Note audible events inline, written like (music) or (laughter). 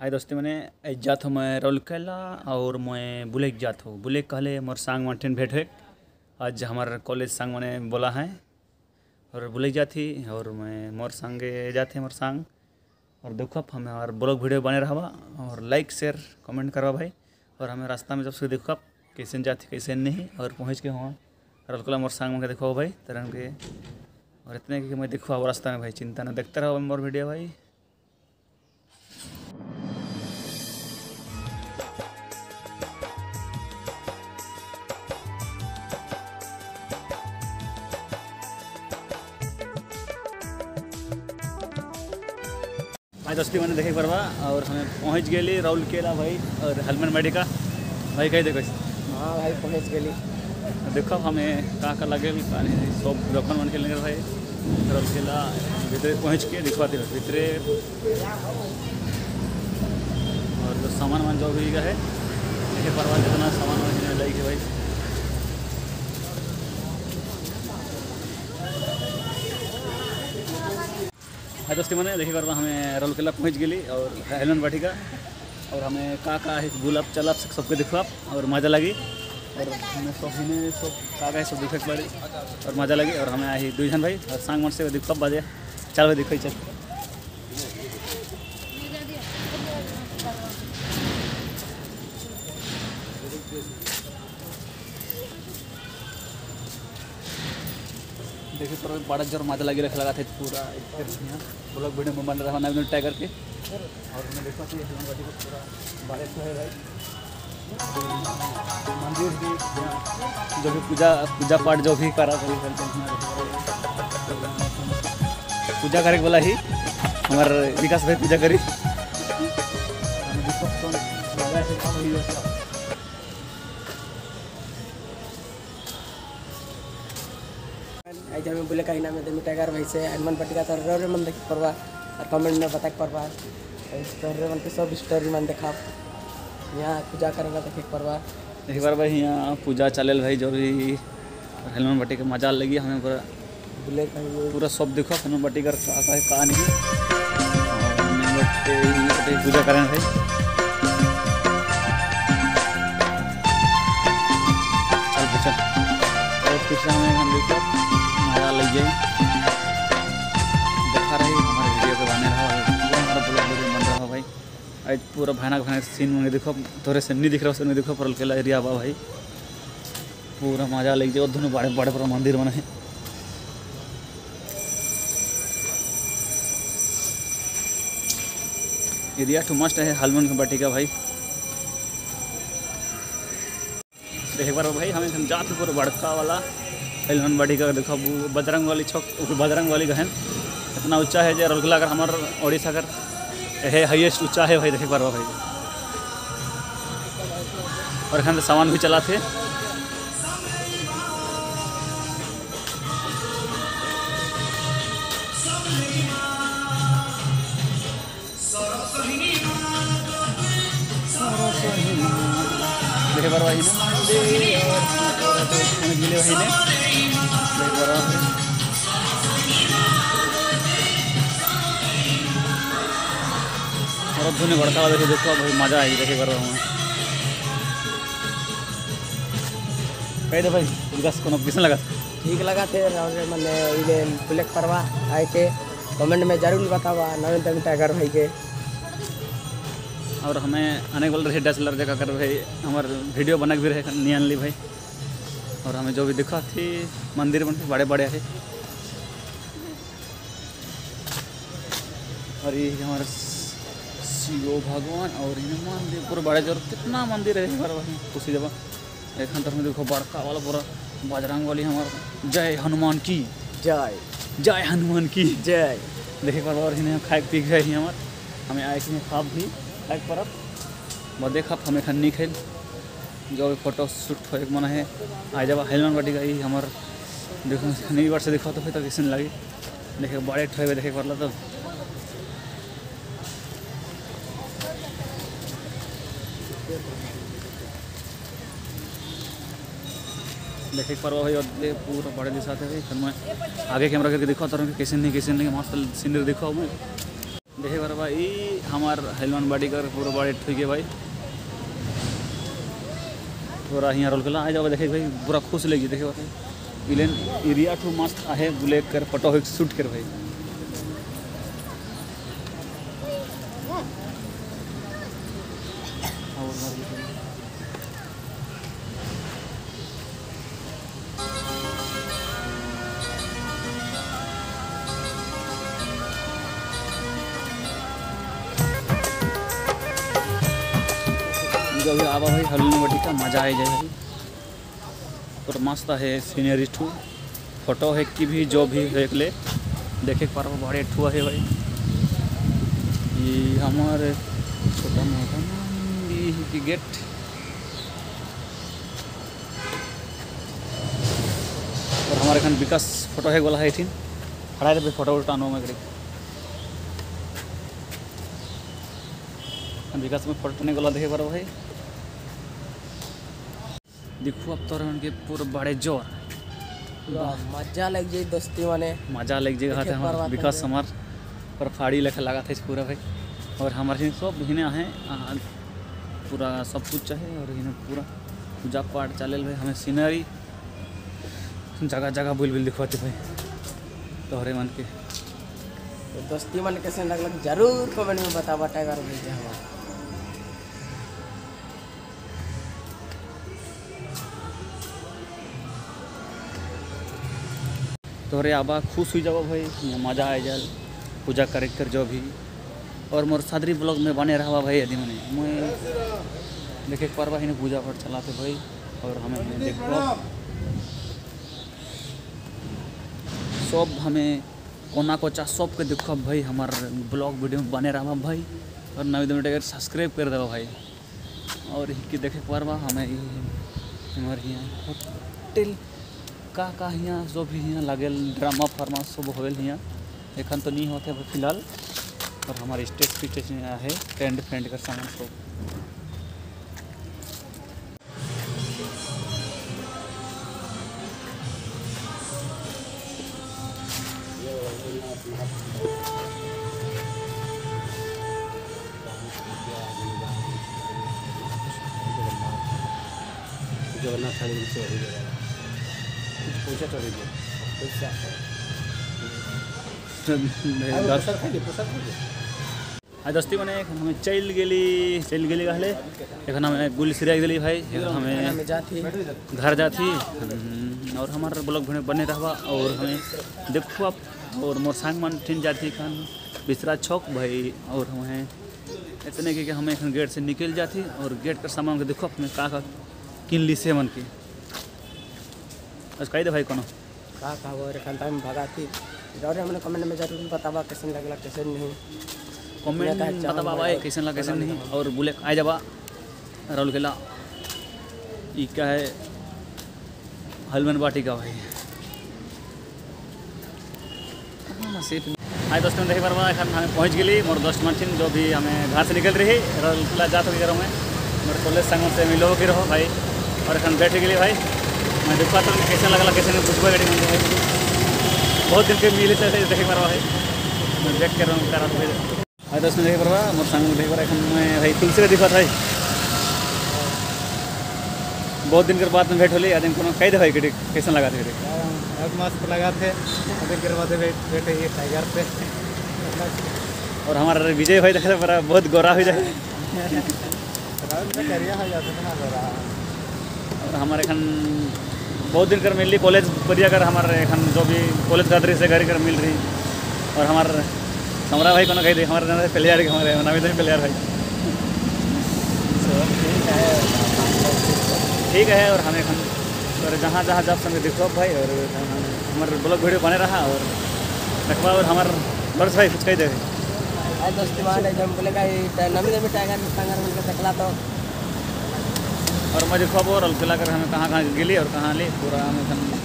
हाय दोस्ती, मैंने आज हो मैं रौलकेला और मैं बुलेक जात हो बुलेक कहले मोर सांग मार्टिन भेंट है आज हमारे कॉलेज संग मैंने बोला है और बुलेक जाती और मैं मोर संगे जाते मोर संग। और देखो आप, हमें और ब्लॉग वीडियो बने रहा और लाइक, शेयर, कमेंट करवा भाई। और हमें रास्ता में जब से देखो आप कैसे जाती कैसे नहीं, और पहुँच के हुआ रौलकेला मोर संग में देखो भाई तरह के और इतने कि मैं देखो अब रास्ता में भाई, चिंता ना देखते रहो मोर वीडियो भाई। भाई दोस्ती मैंने देखे परवा और हमें पहुँच गए राउल केला भाई और हलमन मेडिका। भाई कही देखो हाँ भाई पहुँच गली। देखो हमें का का लगे सब दुकान मन के लगे भाई राउल केला भीतर पहुँच के दिखवाते रहो भीतरे। और जो सामान वामान जो भी है देखे परवा जितना सामान वामान लगे भाई। हाँ दोस्ती मैंने देखिए करवा हमें रौलकेला पहुँच गली और हेलन वाटिका और हमें का का है, गुलाब चलाब सब सबके देखो आप, और मज़ा लगी। और हमें सब हिने सब का का सब देखे पड़ी और मज़ा लगी, और हमें आई दुई जन भाई, और सांग मन से देखो अब बाजे। चल भाई देखो चल देखिए, पर बड़ा ज़ोर मज़ा लगी रख लगा था पूरा। ब्लॉग वीडियो में बन रहा नवीन टाइगर के। और मैं देखा को पूरा बारिश है भाई मंदिर भी जो भी पूजा पूजा पाठ जो भी करा करी करते हैं पूजा करे बोला ही, हमारे विकास भाई पूजा करी। आज हमें बोले कहीं ना मैं तो टाइगर भाई से हनुमान पट्टिका तो रे मन देख परवा और कमेंट में बता परवा स्टोरी मन के सब स्टोरी मन देखा यहाँ पूजा करेंगे तो देख एक बार भाई यहाँ पूजा चलेल भाई जो भी हनुमान बट्टी के मज़ा लगी हमें पूरा बोले पूरा सब देखो हनुमान बट्टी का का का का नहीं और हमें लोग के यहाँ पे पूजा करें भाई आज पूरा भयानक भयानक सीन में देखो थोड़े से नहीं दिख रहा उसमें देखो पर केला एरिया बा भाई। पूरा मज़ा लग जाए दोनों बड़े बड़े पूरा मंदिर बने। एरिया टू मस्ट है, हलमन की बाटी का भाई। देख बार भाई, हमें हम जाते पूरा बड़का वाला। हलमन बाटी का, देखो, बजरंग वाली चौक बजरंग वाली गहन। इतना ऊँचा है जो रौलकेला अगर हमार ओडिशा कर है हाईएस्ट ऊँचा है, भाई देखे पारो भाई। और एखन सामान भी चलाते देखे पारो भाई ने। देखे पारो और धुने भड़का देखो देखो भाई मज़ा आई देखे कर रहा हूँ। कह दे भाई विकास को कैसा लगा? ठीक लगा थे और मैंने ये ब्लैक परवा आए के कमेंट में ज़रूर बतावा नवीन टाइगर भाई के। और हमें आने वाले रहे डसलर जगह कर भाई हमारे वीडियो बना के भी रहे नियन ली भाई। और हमें जो भी दिखा थी मंदिर बन बड़े बड़े है। और ये हमारे शिव भगवान और मंदिर पूरा बड़े ज़ोर कितना मंदिर है हमारे वहीं? खुशी जगह। एखन तक में देखो बड़का वाला पूरा बजरंग वाली हमारा। जय हनुमान की। जय। जय हनुमान की। जय। देखे पर और हिने खाए पी गए ही हमार। हमें आए कि खाब भी खाए परब बदे खाब हमें खन्नी खेल। जो फ़ोटो शूट एक मन है। आ जब हेलमेट बटी गई हमार देखो नहीं बार से देखो तो फिर तो कैसे लगी। देखे बड़े ठोए देखे पड़ला तो देखे पर्व भाई और दे पूरा बड़े दिशा थे फिर मैं आगे कैमरा करके दिखा तो कैसे नहीं कैसे नहीं मस्त सीनरी दिखा मैं देखे पर भाई, हमार हेलमेट बाड़ी कर पूरा बड़े ठीक है भाई। पूरा यहाँ रोल कला आ जाओ देखे भाई, पूरा खुश लगी देखे भाई। इलेन एरिया टू मस्त आहे बुलेक कर पटो शूट कर भाई। जो भी आवा भाई हल्लू बटी का मज़ा आ जाए और मस्त है सीनरी ठू। फ़ोटो है कि भी जो भी है ले, देखे पर बड़े ठू है भाई। ये हमारे छोटा मोटा की गेट। और हमारे खान विकास फ़ोटो है बोला है थी खड़ा है फ़ोटो उल्टानो में करी। विकास में फ़ोटो नहीं गला देखे बारो भाई। देखो अब तो के पूरे बड़े ज़ोर। मज़ा लग जाए दोस्ती माने। मज़ा लग जाएगा देखे हमार विकास हमार पर फाड़ी लेखा लगा था पूरा भाई। और हमारे सब हिने हैं पूरा सब कुछ चाहे और हिने पूरा पूजा पाठ चले भाई हमें सीनरी जगह जगह बुल बुल दिखवाते भाई। तोहरे मन के। तो दोस्ती मन कैसे लगलक ज़रूर कमेंट में बतावा टाइगर भेजे हमारा। तोहरे आबा खुश हो जाओ भाई मज़ा आ जाए पूजा करे कर जो भी। और मोर सादरी ब्लॉग में बने रहा भाई यदि मैंने। मैं देखे परवा ही पूजा पाठ चलाते भाई, और हमें देखो सब हमें कोना कोचा सब के देखो भाई, हमार ब्लॉग वीडियो में बने रहा भाई, और नवी मिनट अगर सब्सक्राइब कर देवा भाई। और देखे परवा हमें हमारे यहाँ होटल। का का यहाँ जो भी यहाँ लागल ड्रामा फार्मा सब होल यहाँ एखन तो नहीं होते फ़िलहाल और हमारे स्टेज फिटेज है टेंट फेंट का सामान सब। जगन्नाथ थाली से हो जाएगा पैसा चढ़ी पैसा दस आ दस्ती मने हमें चल गेली चल गेली कहले एखन हमें गुल सिराई गेली भाई हमें घर जाती। हम्म, और हमारे ब्लॉग बने बने रहबा और हमें देखो आप और मोर संग मन ठिन जाती खान। बिसरा चौक भाई और हमें इतने के कि हमें गेट से निकल जाती और गेट का सामान के देखो का का किन ली से मन की। बस कही दे भाई कोनो का का वो रे खानता में भगा थी। और हमने कमेंट में ज़रूर बतावा कैसे लगला कैसे नहीं। कमेंट का चावल बता बाबा कैसे लगा कैसे नहीं। और बोले आ जाबा राहुल केला ई क्या है? हलवन बाटी का भाई। हाय दोस्तों देखे बार एखन हमें पहुँच गेली मोर दोस्त मानथिन जो भी हमें घर से निकल रही। राहुल केला जात होगी में मोर कॉलेज संग से मिलो के रहो भाई। और एखन बैठ गेली भाई। मैं देखा तो कैसे लगला कैसे नहीं पूछबा गाड़ी में बहुत दिन के मिले थे देखे बार भाई मैं देख कर रहा हूँ करा भाई हाय दोस्तों देखे बार मोर संग देखे बार एखन मैं भाई तुलसी का दिखा भाई बहुत दिन के बाद में भेंट होली आदमी कोनो कह दे भाई कि कैसे लगा थे बहुत मस्त लगा थे। अभी गिरवाते बैठे ये टाइगर पे। और हमारा विजय भाई देखा बड़ा बहुत गोरा हो जाए। (laughs) और हमारे एखन बहुत दिन कर मिल रही, कॉलेज बढ़िया कर हमारे एखन जो भी कॉलेज गादरी से घर कर मिल रही। और हमार समरा भाई कोनो कह दे, हमारे नाम प्लेयर के हमारे, नामी तो प्लेयर भाई। ठीक है, और हमें एखन और जहाँ जहाँ जब संग देखो भाई, और हमारे ब्लॉग वीडियो बने रहा, और देखवा और हमार बर्स भाई कुछ कह दे। दोस्ती मान का नमी नमी टाइगर टाइगर मिल के देखला तो और मुझे खबर और अलकला कर हमें कहाँ कहाँ गिली और कहाँ ली, पूरा हमें